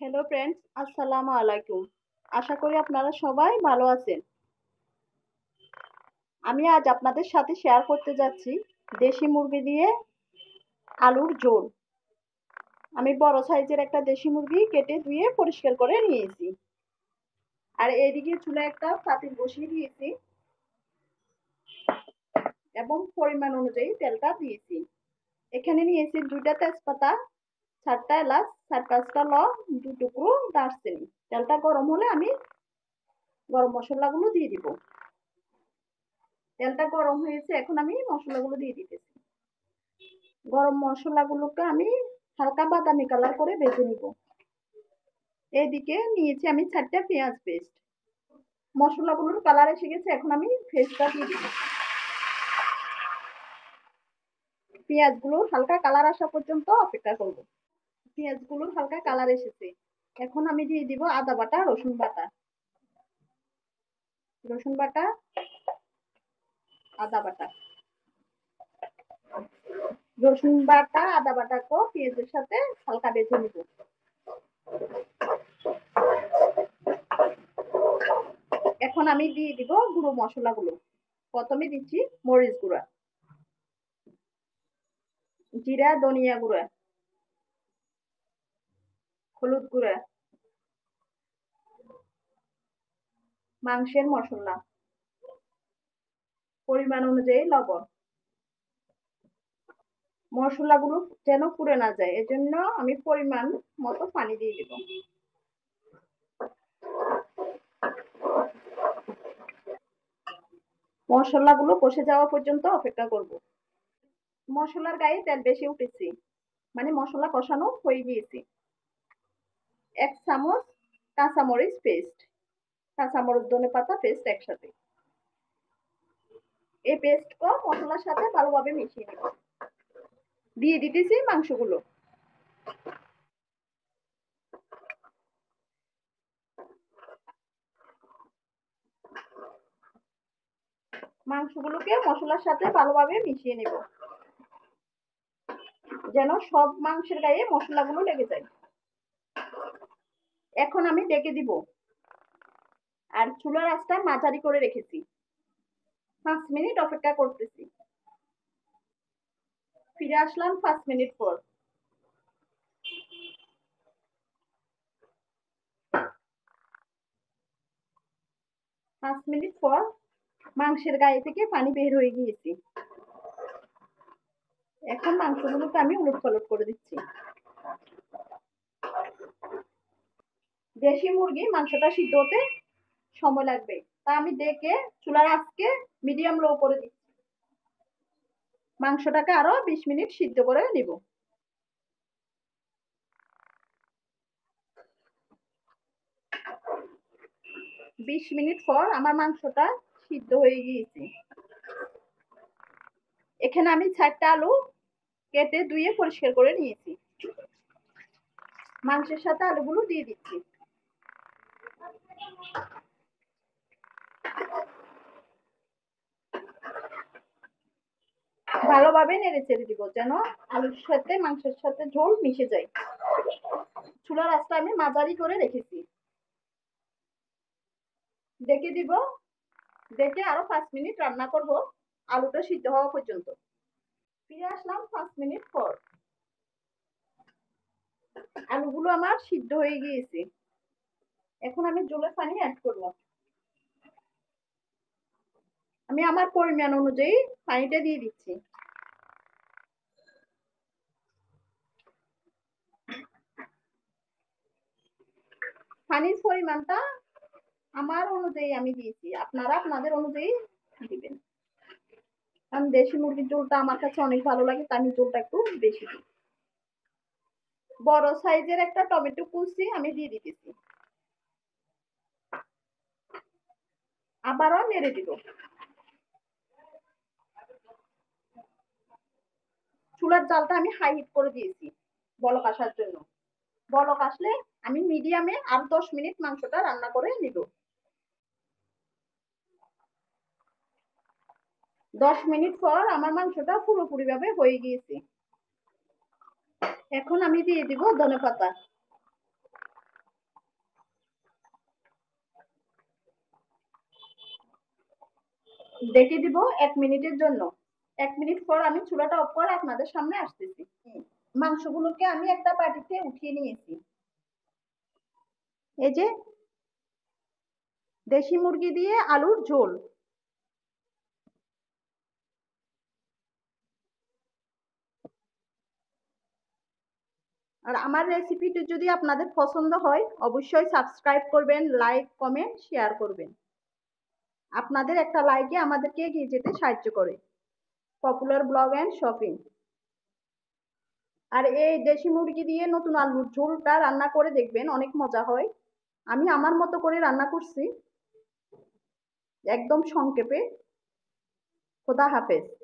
Hello friends আসসালামু আলাইকুম আশা করি আপনারা সবাই ভালো আছেন। আমি আজ আপনাদের সাথে শেয়ার করতে যাচ্ছি দেশি মুরগি দিয়ে আলুর ঝোল। আমি বড় সাইজের একটা দেশি মুরগি কেটে ধুয়ে পরিষ্কার করে নিয়েছি। আর এদিকে চুলে একটা পাতিল বসিয়ে দিয়েছি। এবং পরিমাণ অনুযায়ী তেলটা দিয়েছি। এখানে নিয়েছি দুইটা তেজপাতা চারটা এলাচ, চার পাঁচটা লং দু টুকরো দারচিনি। তেলটা গরম হলে আমি গরম মশলাগুলো দিয়ে দিব। তেলটা গরম হয়েছে, এখন আমি মশলাগুলো দিয়ে দিতেছি। গরম মশলাগুলোকে আমি হালকা বাদামি কালার করে বেজে নিব। এইদিকে নিয়েছি আমি চারটা পেঁয়াজ পেস্ট মশলাগুলোর কালার এসে গেছে, এখন আমি পেস্টটা দিয়ে দিব। পেঁয়াজগুলো হালকা কালার আসা পর্যন্ত অপেক্ষা করব। পেঁয়াজগুলোর হালকা কালার এসেছে। এখন আমি দিয়ে দিব আদা বাটা, রসুন বাটা। রসুন বাটা, আদা বাটা। রসুন বাটা, আদা বাটাকে পেঁয়াজের সাথে হালকা বেজে নিব। এখন আমি দিয়ে দিব গুঁড়ো মশলাগুলো। প্রথমে দিচ্ছি মরিচ গুঁড়া। জিরা, ধনিয়া গুঁড়া। হলুদ গুঁড়া, মাংসের মশলা, পরিমাণ অনুযায়ী লবণ। মশলাগুলো যেন পুড়ে না যায়, এজন্য আমি পরিমাণ মতো পানি দিয়ে দেব। মশলাগুলো কষে যাওয়া পর্যন্ত অপেক্ষা করব। মশলার গায়ে তেল বেশি উঠেছে মানে মশলা কষানো হয়ে গিয়েছে। এক চামচ কাঁচামরিচ পেস্ট কাঁচামরিচ, ধনে পাতা পেস্ট একসাথে। এই পেস্টকে মশলার সাথে ভালোভাবে মিশিয়ে নেব। দিয়ে দিতেছি মাংসগুলো। মাংসগুলোকে মশলার সাথে ভালোভাবে মিশিয়ে নেব। যেন সব মাংসের গায়ে মশলাগুলো লেগে যায়। এখন আমি ডেকে দিব। আর চুলার আঁচটা মাঝারি করে রেখেছি। পাঁচ মিনিট অপেক্ষা করতেছি। ফিরে আসলাম পাঁচ মিনিট পর। পাঁচ মিনিট পর মাংসের গায়ে থেকে পানি বের হয়ে গিয়েছে। এখন মাংসগুলোকে আমি উলট পালট করে দিচ্ছি। দেশি মুরগি মাংসটা সিদ্ধ হতে সময় লাগবে। তা আমি দেখে চুলার আজকে মিডিয়াম লো করে দিচ্ছি। মাংসটাকে আরও বিশ মিনিট সিদ্ধ করে নিব। বিশ মিনিট পর আমার মাংসটা সিদ্ধ হয়ে গিয়েছে। এখানে আমি চারটা আলু কেটে ধুয়ে পরিষ্কার করে নিয়েছি। মাংসের সাথে আলুগুলো দিয়ে দিচ্ছি। ভালোভাবে নেড়ে চেড়ে দিব যেন আলুর সাথে, মাংসের সাথে ঝোল মিশে যায়। চুলার আঁচটা আমি মাঝারি করে রেখেছি। দেখে দিব, দেখে আরও পাঁচ মিনিট রান্না করব, আলুটা সিদ্ধ হওয়া পর্যন্ত। ফিরে আসলাম পাঁচ মিনিট পর। আলুগুলো আমার সিদ্ধ হয়ে গিয়েছে। এখন আমি জলের পানি অ্যাড করব আমি আমার পরিমাণ অনুযায়ী পানিটা দিয়ে দিচ্ছি। পানির পরিমাণটা আমার অনুযায়ী আমি দিয়েছি। আপনারা আপনাদের অনুযায়ী দিবেন। কারণ দেশি মুরগির ঝোলটা আমার কাছে অনেক ভালো লাগে, তাই আমি ঝোলটা একটু বেশি দিই। বড় সাইজের একটা টমেটো কুচি আমি দিয়ে দিতেছি। আবারও নেড়ে দিব চুলার জালটা আমি হাই হিট করে দিয়েছি বলক আসার জন্য। বলক আসলে আমি মিডিয়ামে আর দশ মিনিট মাংসটা রান্না করে নিব। দশ মিনিট পর আমার মাংসটা পুরোপুরি ভাবে হয়ে গিয়েছে। এখন আমি দিয়ে দিব ধনে পাতা ডেকে দিব এক মিনিটের জন্য। এক মিনিট পর আমি চুলাটা অফ করে আপনাদের সামনে আসতেছি। মাংসগুলোকে আমি একটা বাটিতে উঠিয়ে নিয়েছি। এই যে দেশি মুরগি দিয়ে আলুর ঝোল। আর আমার রেসিপিটি যদি আপনাদের পছন্দ হয়, অবশ্যই সাবস্ক্রাইব করবেন লাইক কমেন্ট শেয়ার করবেন। আপনাদের একটা লাইকে আমাদেরকে এগিয়ে যেতে সাহায্য করে। পপুলার ব্লগ অ্যান্ড শপিং আর এই দেশি মুরগি দিয়ে নতুন আলুর ঝোলটা রান্না করে দেখবেন, অনেক মজা হয়। আমি আমার মতো করে রান্না করছি। একদম সংক্ষেপে। খোদা হাফেজ।